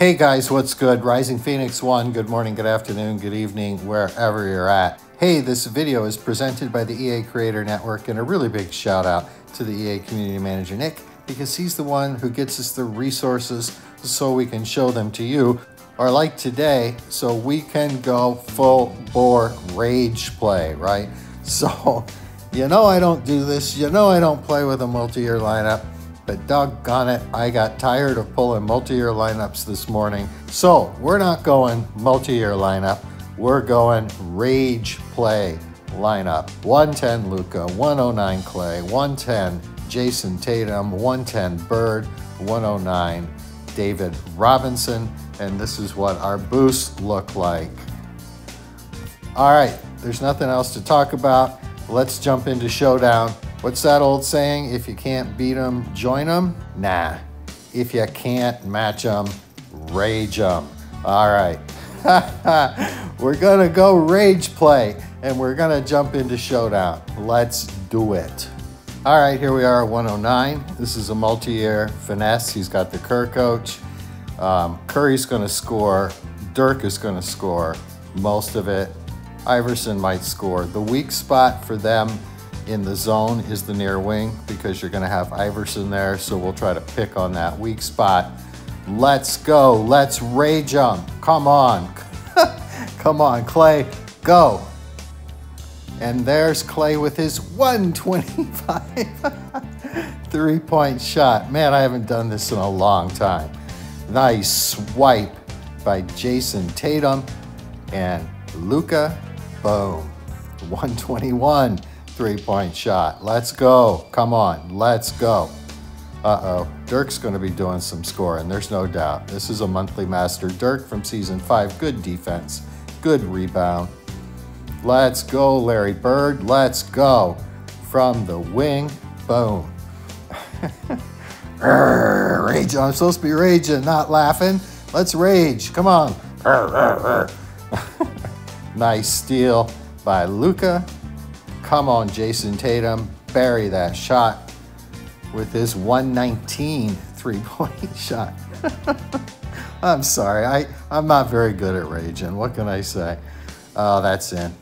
Hey guys, what's good? Rising Phoenix 1, good morning, good afternoon, good evening, wherever you're at. Hey, this video is presented by the EA Creator Network and a really big shout out to the EA Community Manager Nick because he's the one who gets us the resources so we can show them to you. Or like today, so we can go full bore rage play, right? So, you know I don't do this, you know I don't play with a multi-year lineup, but doggone it, I got tired of pulling multi-year lineups this morning. So we're not going multi-year lineup, we're going rage play lineup. 110 Luka, 109 Klay, 110 Jayson Tatum, 110 Bird, 109 David Robinson, and this is what our boosts look like. All right, there's nothing else to talk about. Let's jump into Showdown. What's that old saying? If you can't beat them, join them? Nah. If you can't match them, rage them. All right. we're going to go rage play and we're going to jump into Showdown. Let's do it. All right, here we are at 109. This is a multi-year finesse. He's got the Kerr coach. Um, Curry's going to score. Dirk is going to score most of it. Iverson might score. The weak spot for them in the zone is the near wing because you're going to have Iverson there. So we'll try to pick on that weak spot. Let's go. Let's rage them. Come on. Come on, Klay, Go. And there's Klay with his 125 three point shot. Man, I haven't done this in a long time. Nice swipe by Jayson Tatum and Luka. Boom. 121 three point shot. Let's go. Come on. Let's go. Uh oh. Dirk's going to be doing some scoring. There's no doubt. This is a monthly master. Dirk from season five. Good defense. Good rebound. Let's go, Larry Bird. Let's go. From the wing. Boom. rage. I'm supposed to be raging, not laughing. Let's rage. Come on. Nice steal by Luka. Come on, Jayson Tatum. Bury that shot with his 119 three-point shot. I'm sorry. I, I'm not very good at raging. What can I say? Oh, that's in.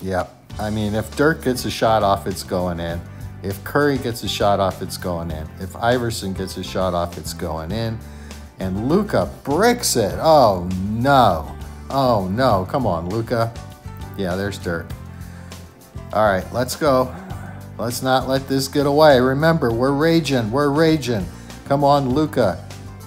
Yep. I mean, if Dirk gets a shot off, it's going in. If Curry gets a shot off, it's going in. If Iverson gets a shot off, it's going in. And Luka bricks it. Oh, no. Oh no, come on, Luka. Yeah, there's dirt. All right, let's go. Let's not let this get away. Remember, we're raging, we're raging. Come on, Luka.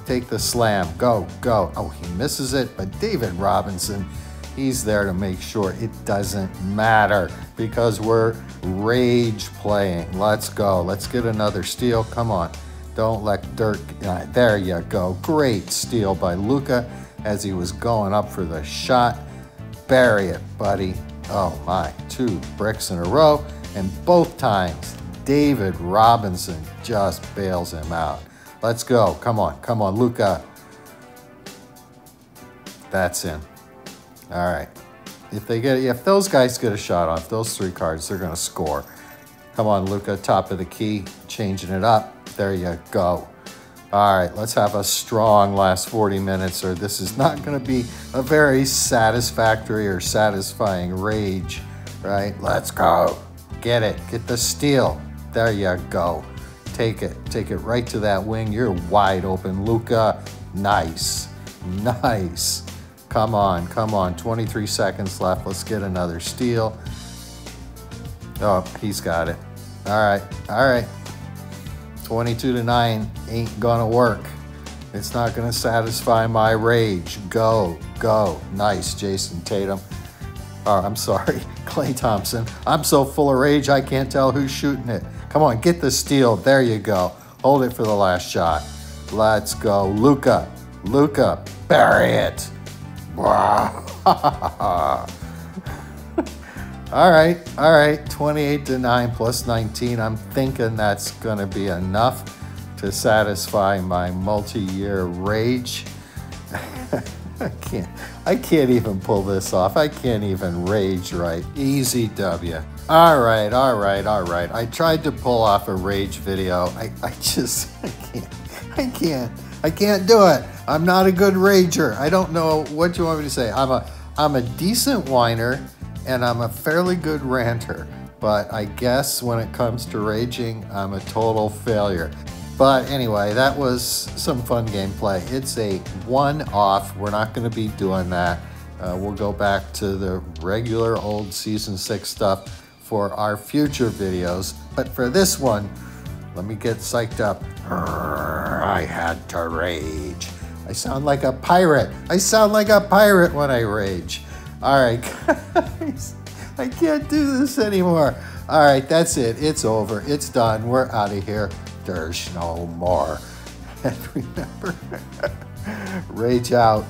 Take the slam. Go, go. Oh, he misses it, but David Robinson, he's there to make sure it doesn't matter because we're rage playing. Let's go. Let's get another steal. Come on. Don't let Dirk. Uh, there you go. Great steal by Luka as he was going up for the shot. Bury it, buddy. Oh my, two bricks in a row. And both times, David Robinson just bails him out. Let's go. Come on, come on, Luka. That's in. All right. If they get, if those guys get a shot off those three cards, they're gonna score. Come on, Luka, top of the key, changing it up. There you go. All right, let's have a strong last 40 minutes or this is not gonna be a very satisfactory or satisfying rage, right? Let's go. Get it, get the steal. There you go. Take it, take it right to that wing. You're wide open, Luka. Nice, nice. Come on, come on, 23 seconds left. Let's get another steal. Oh, he's got it. All right, all right. 22 to 9 ain't gonna work. It's not gonna satisfy my rage. Go, go. Nice, Jayson Tatum. Oh, I'm sorry, Klay Thompson. I'm so full of rage I can't tell who's shooting it. Come on, get the steal. There you go. Hold it for the last shot. Let's go. Luka. Luka. bury it. All right, all right, 28 to 9 plus 19. I'm thinking that's going to be enough to satisfy my multi-year rage. I can't I can't even pull this off. I can't even rage right. Easy W. All right, all right, all right. I tried to pull off a rage video. I, I just I can't. I can't. I can't do it. I'm not a good rager. I don't know what you want me to say. I'm a I'm a decent whiner and I'm a fairly good ranter. But I guess when it comes to raging, I'm a total failure. But anyway, that was some fun gameplay. It's a one-off. We're not going to be doing that. Uh, we'll go back to the regular old Season 6 stuff for our future videos. But for this one, let me get psyched up. I had to rage. I sound like a pirate. I sound like a pirate when I rage. All right, guys. I can't do this anymore. All right, that's it. It's over. It's done. We're out of here. There's no more. And remember, rage out.